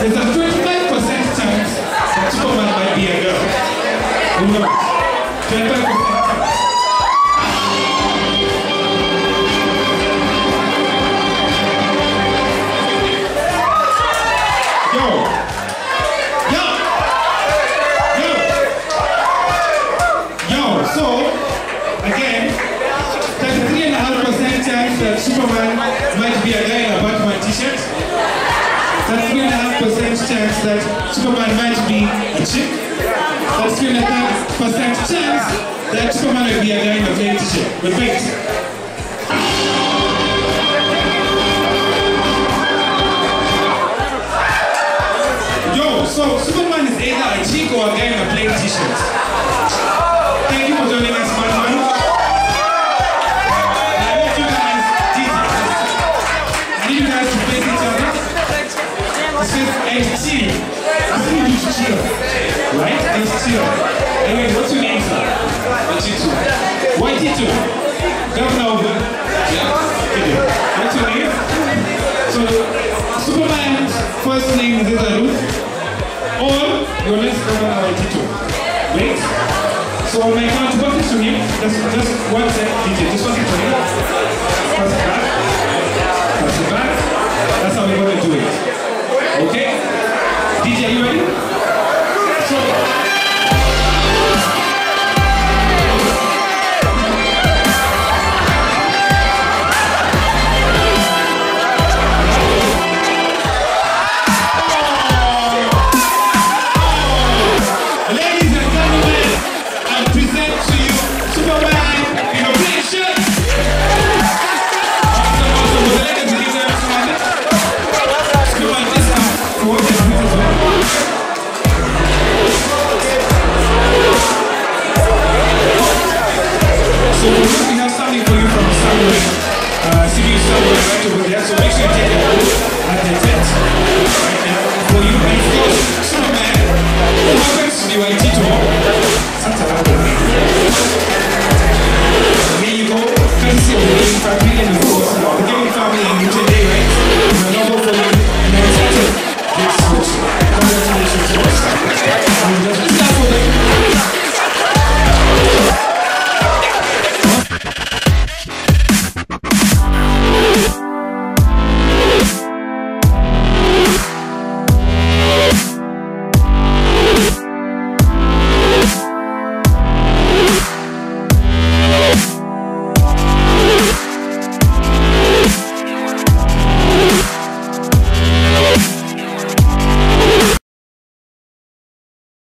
There's a Superman might be a chick. 33.5% chance that Superman might be a guy in a plain t-shirt. But. Yo, so Superman is either a chick or a guy in a plain t-shirt. Castillo. Anyway, what's your name, sir? Watitu. Watitu. Governor of the... Yeah, What's your name? So, Superman's first name is Zaru. Or, your name next governor Watitu. Wait. So, my count, what is your name? Just, just one sec, DJ. Just one sec for him. Pass it back. Pass it back. That's how we're going to do it. Okay? DJ, are you ready? So,